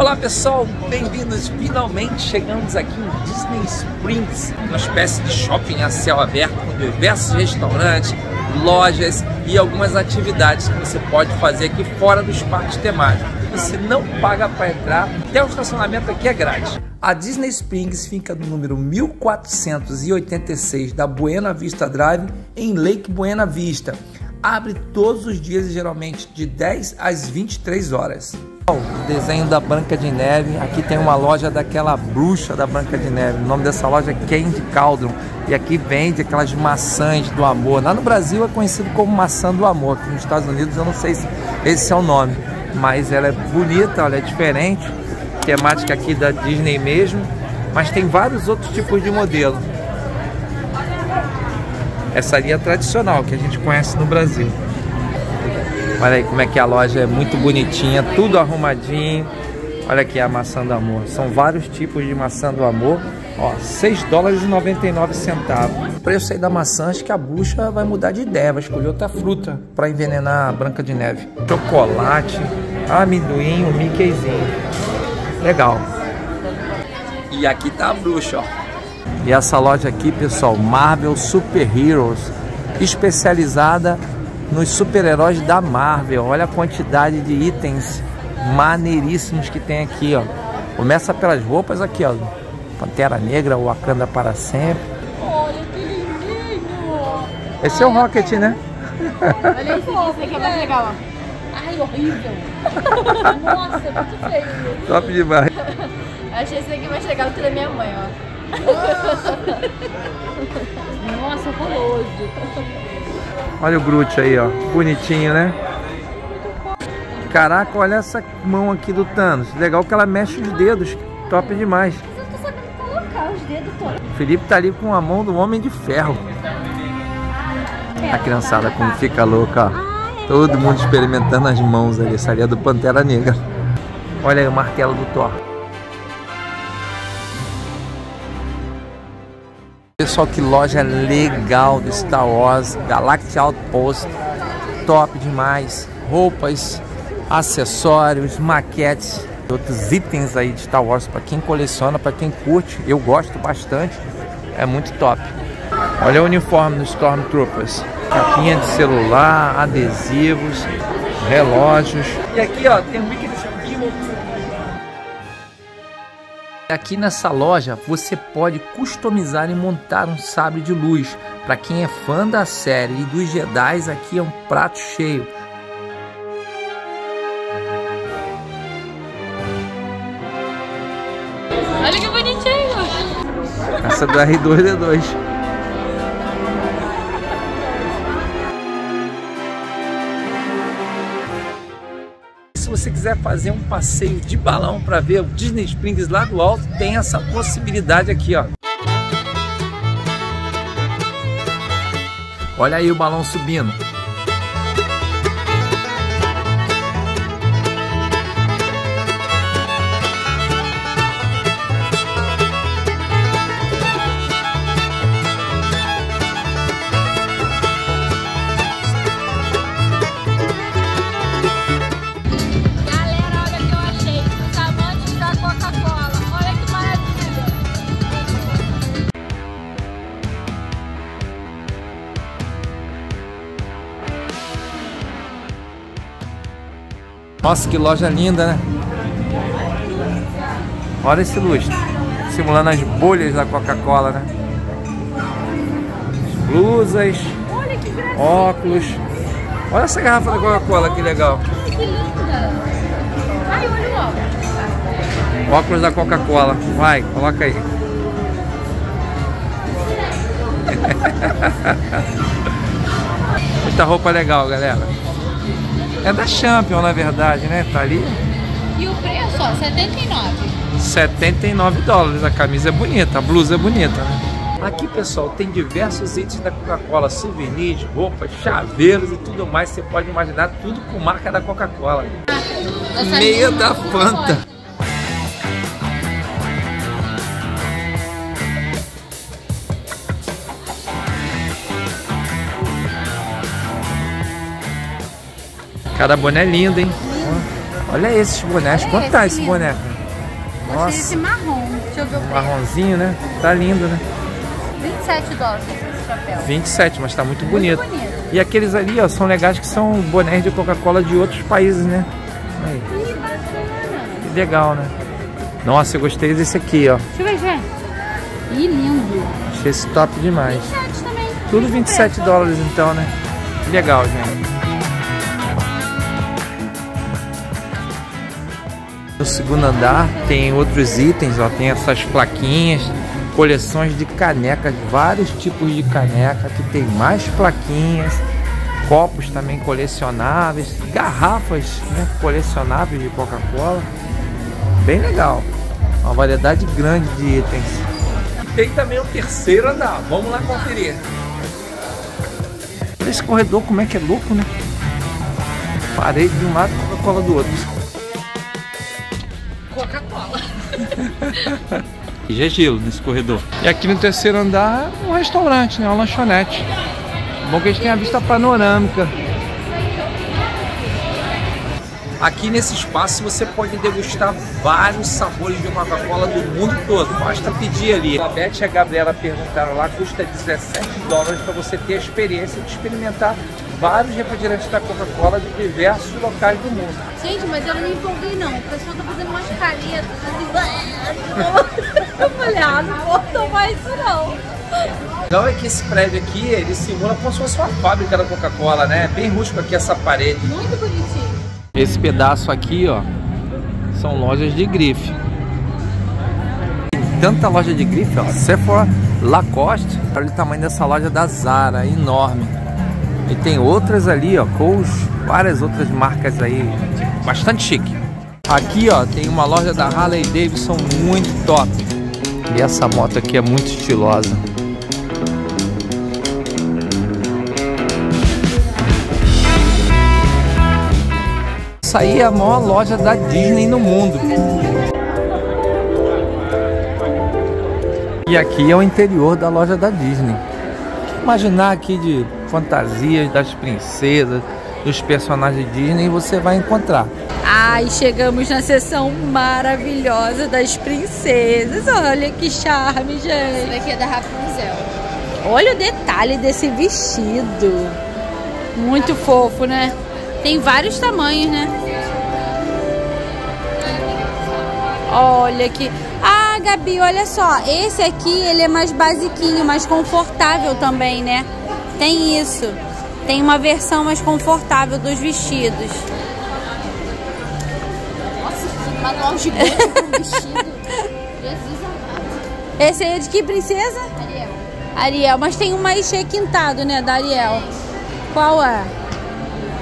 Olá pessoal, bem-vindos! Finalmente chegamos aqui em Disney Springs, uma espécie de shopping a céu aberto com diversos restaurantes, lojas e algumas atividades que você pode fazer aqui fora dos parques temáticos. Você não paga para entrar, até o estacionamento aqui é grátis. A Disney Springs fica no número 1486 da Buena Vista Drive, em Lake Buena Vista. Abre todos os dias e geralmente de 10 às 23 horas. O desenho da Branca de Neve. Aqui tem uma loja daquela bruxa da Branca de Neve. O nome dessa loja é Candy Cauldron. E aqui vende aquelas maçãs do amor. Lá no Brasil é conhecido como maçã do amor. Aqui nos Estados Unidos eu não sei se esse é o nome. Mas ela é bonita, ela é diferente. Temática aqui da Disney mesmo. Mas tem vários outros tipos de modelo. Essa linha tradicional que a gente conhece no Brasil. Olha aí como é que a loja é muito bonitinha, tudo arrumadinho. Olha aqui a maçã do amor. São vários tipos de maçã do amor. Ó, 6 dólares e 99 centavos. O preço aí da maçã, acho que a bucha vai mudar de ideia. Vai escolher outra fruta para envenenar a Branca de Neve. Chocolate, amendoim, um Mickeyzinho. Legal. E aqui tá a bruxa, ó. E essa loja aqui, pessoal, Marvel Super Heroes, especializada nos super-heróis da Marvel. Olha a quantidade de itens maneiríssimos que tem aqui, ó. Começa pelas roupas aqui, ó. Pantera Negra, Wakanda para sempre. Olha que lindinho! Esse é o Rocket, né? Olha esse, esse aqui é mais legal, ó. Ai, horrível! Nossa, muito feio! Top demais. Achei esse aqui mais legal que o da minha mãe, ó. Nossa, horroroso! Olha o Groot aí, ó. Bonitinho, né? Caraca, olha essa mão aqui do Thanos. Legal que ela mexe os dedos. Top demais. O Felipe tá ali com a mão do Homem de Ferro. A criançada como fica louca, ó. Todo mundo experimentando as mãos ali. Essa ali é do Pantera Negra. Olha aí o martelo do Thor. Pessoal, que loja legal do Star Wars, Galactic Outpost, top demais. Roupas, acessórios, maquetes, outros itens aí de Star Wars para quem coleciona, para quem curte. Eu gosto bastante, é muito top. Olha o uniforme dos Stormtroopers, capinha de celular, adesivos, relógios. E aqui ó, tem um Aqui nessa loja você pode customizar e montar um sabre de luz. Para quem é fã da série e dos Jedi, aqui é um prato cheio. Olha que bonitinho! Essa do R2D2. Quiser fazer um passeio de balão para ver o Disney Springs lá do alto, tem essa possibilidade aqui, ó. Olha aí o balão subindo. Nossa, que loja linda, né? Olha esse lustre. Simulando as bolhas da Coca-Cola, né? Blusas, óculos. Olha essa garrafa da Coca-Cola, que legal. Olha que linda. Ai, olha o óculos. Óculos da Coca-Cola. Vai, coloca aí. Muita roupa legal, galera. É da Champion, na verdade, né? Tá ali. E o preço, ó, 79. 79 dólares. A camisa é bonita, a blusa é bonita, né? Aqui, pessoal, tem diversos itens da Coca-Cola, souvenirs, roupas, chaveiros e tudo mais. Você pode imaginar tudo com marca da Coca-Cola. Meia da Fanta. Cada boné lindo, hein? Olha esses bonés. Quanto tá esse boné? Nossa. esse marrom. Deixa eu ver o preço. Marronzinho, né? Tá lindo, né? 27 dólares esse chapéu. 27, mas tá muito bonito. Muito bonito. E aqueles ali, ó, são legais que são bonés de Coca-Cola de outros países, né? Aí. Que bacana. Que legal, né? Nossa, eu gostei desse aqui, ó. Deixa eu ver. Ih, lindo. Achei esse top demais. 27 também. Tudo 27 preço. dólares então, né? Que legal, gente. No segundo andar tem outros itens, ó, tem essas plaquinhas, coleções de canecas, vários tipos de caneca, aqui tem mais plaquinhas, copos também colecionáveis, garrafas né, colecionáveis de Coca-Cola, bem legal, uma variedade grande de itens. Tem também o terceiro andar, vamos lá conferir. Esse corredor como é que é louco, né? Parede de um lado e Coca-Cola do outro. E já é gelo nesse corredor. E aqui no terceiro andar um restaurante, né? Uma lanchonete. Bom que a gente tem a vista panorâmica. Aqui nesse espaço você pode degustar vários sabores de Coca-Cola do mundo todo. Basta pedir ali. A Beth e a Gabriela perguntaram lá, custa 17 dólares para você ter a experiência de experimentar vários refrigerantes da Coca-Cola de diversos locais do mundo. Gente, mas eu não me empolguei não. O pessoal tá fazendo umas caretas. Eu falei, ah, não vou tomar isso não. legal é que esse prédio aqui, ele simula como se fosse uma fábrica da Coca-Cola, né? Bem rústico aqui essa parede. Muito bonitinho. Esse pedaço aqui, ó, são lojas de grife. Tanta loja de grife, ó, Sephora, Lacoste, olha o tamanho dessa loja da Zara, enorme. E tem outras ali, ó, Coach, várias outras marcas aí, bastante chique. Aqui, ó, tem uma loja da Harley Davidson muito top. E essa moto aqui é muito estilosa. Essa aí é a maior loja da Disney no mundo. E aqui é o interior da loja da Disney. Imaginar aqui de fantasias das princesas, dos personagens Disney, você vai encontrar. Ai, chegamos na sessão maravilhosa das princesas. Olha que charme, gente. Esse daqui é da Rapunzel. Olha o detalhe desse vestido. Muito fofo, né? Tem vários tamanhos, né? Olha aqui. Ah, Gabi, olha só. Esse aqui, ele é mais basiquinho, mais confortável também, né? Tem isso. Tem uma versão mais confortável dos vestidos. Nossa, que manual gigante com vestido. Jesus amado. Esse aí é de que princesa? Ariel. Ariel, mas tem um mais requintado, né, da Ariel. Qual é?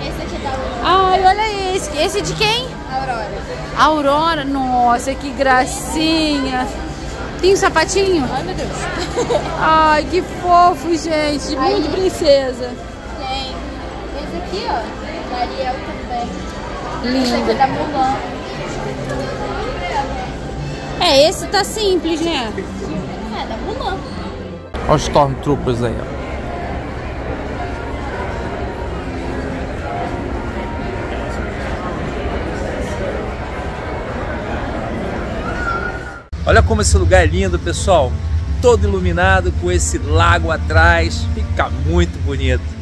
Esse aqui é da Aurora. Ai, olha esse. Esse é de quem? Aurora. Aurora. Nossa, que gracinha. Tem um sapatinho? Ai, meu Deus. Ai, que fofo, gente. Muito princesa. Esse aqui, ó. Da Ariel também. Esse aqui é Lindo. da Mulan. É, esse tá simples, né? É, da Mulan. Olha os Stormtroopers aí, ó. Olha como esse lugar é lindo, pessoal. Todo iluminado com esse lago atrás. Fica muito bonito.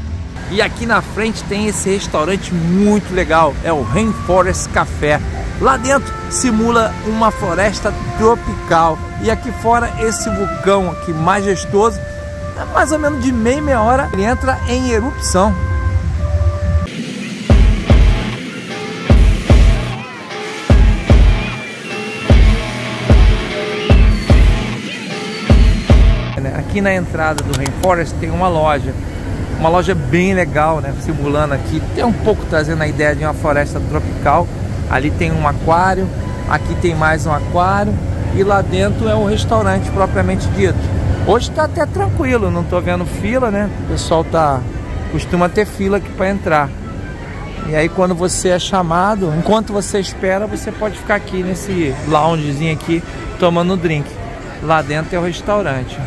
E aqui na frente tem esse restaurante muito legal. É o Rainforest Café. Lá dentro simula uma floresta tropical. E aqui fora esse vulcão aqui majestoso. É mais ou menos de meia meia hora ele entra em erupção. Aqui na entrada do Rainforest tem uma loja, uma loja bem legal, né? Simulando aqui, tem um pouco trazendo a ideia de uma floresta tropical. Ali tem um aquário, aqui tem mais um aquário e lá dentro é o restaurante propriamente dito. Hoje tá até tranquilo, não tô vendo fila, né? O pessoal tá costuma ter fila aqui para entrar. E aí quando você é chamado, enquanto você espera, você pode ficar aqui nesse loungezinho aqui tomando drink. Lá dentro é o restaurante.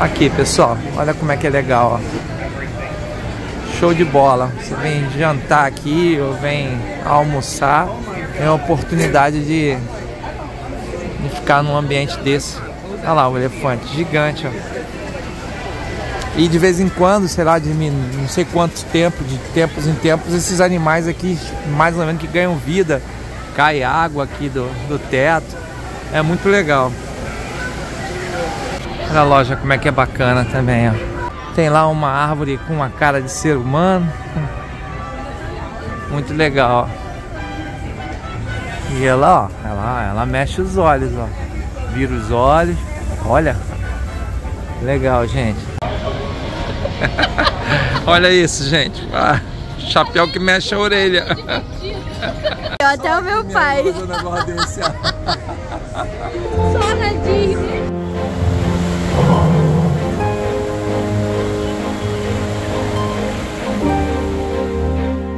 Aqui, pessoal, olha como é que é legal, ó. Show de bola. Você vem jantar aqui ou vem almoçar, tem a oportunidade de, de ficar num ambiente desse. Olha lá o elefante, gigante, ó. E de vez em quando, sei lá, de não sei quanto tempo, de tempos em tempos, esses animais aqui, mais ou menos que ganham vida, cai água aqui do, do teto. É muito legal. Olha a loja como é que é bacana também, ó. Tem lá uma árvore com uma cara de ser humano. Muito legal, ó. E ela, ó, ela, ela mexe os olhos, ó. Vira os olhos. Olha. Legal, gente. Olha isso, gente. Ah, chapéu que mexe a orelha. Até o meu pai. Só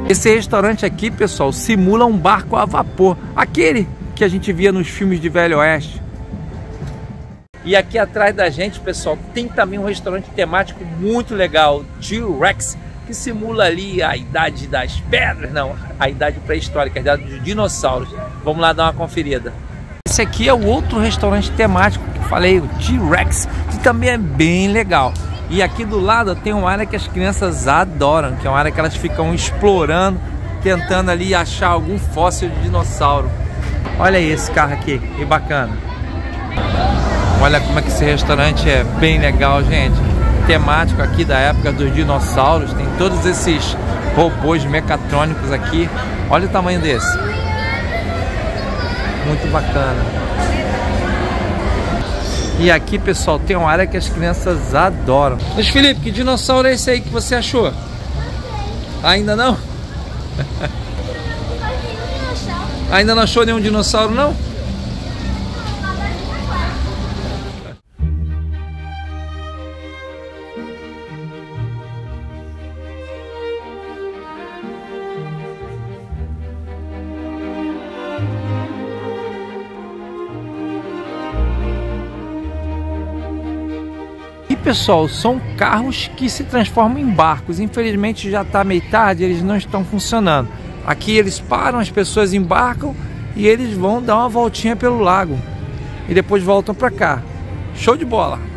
Esse restaurante aqui, pessoal, simula um barco a vapor. Aquele que a gente via nos filmes de Velho Oeste. E aqui atrás da gente, pessoal, tem também um restaurante temático muito legal, T-Rex, que simula ali a idade das pedras, não, a idade pré-histórica, a idade dos dinossauros. Vamos lá dar uma conferida. Esse aqui é o outro restaurante temático que falei, o T-Rex, que também é bem legal. E aqui do lado tem uma área que as crianças adoram, que é uma área que elas ficam explorando, tentando ali achar algum fóssil de dinossauro. Olha esse carro aqui, que bacana. Olha como é que esse restaurante é bem legal, gente. Temático aqui da época dos dinossauros. Tem todos esses robôs mecatrônicos aqui. Olha o tamanho desse. Muito bacana. E aqui, pessoal, tem uma área que as crianças adoram. Mas Felipe, que dinossauro é esse aí que você achou? Ainda não? Ainda não achou nenhum dinossauro, não? Pessoal, são carros que se transformam em barcos. Infelizmente já está meio tarde, eles não estão funcionando. Aqui eles param, as pessoas embarcam e eles vão dar uma voltinha pelo lago e depois voltam para cá. Show de bola!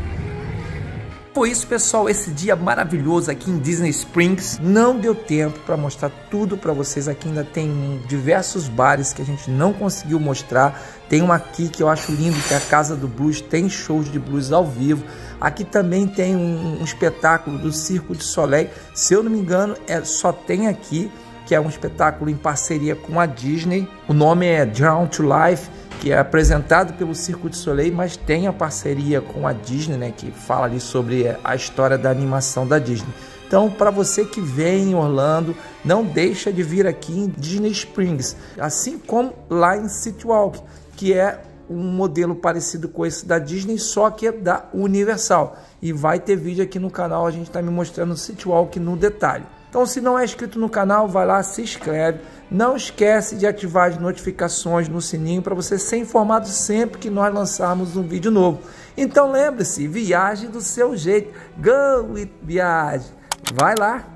Foi isso, pessoal, esse dia maravilhoso aqui em Disney Springs. Não deu tempo para mostrar tudo para vocês. Aqui ainda tem diversos bares que a gente não conseguiu mostrar. Tem uma aqui que eu acho lindo, que é a Casa do Blues. Tem shows de blues ao vivo. Aqui também tem um, um espetáculo do Circo de Soleil. Se eu não me engano, é, só tem aqui, que é um espetáculo em parceria com a Disney. O nome é Drown to Life que é apresentado pelo Circo de Soleil, mas tem a parceria com a Disney, né, que fala ali sobre a história da animação da Disney. Então, para você que vem em Orlando, não deixa de vir aqui em Disney Springs, assim como lá em City Walk, que é um modelo parecido com esse da Disney, só que é da Universal. E vai ter vídeo aqui no canal, a gente está me mostrando o City Walk no detalhe. Então, se não é inscrito no canal, vai lá, se inscreve. Não esquece de ativar as notificações no sininho para você ser informado sempre que nós lançarmos um vídeo novo. Então lembre-se, viaje do seu jeito. Go with viagem. Vai lá.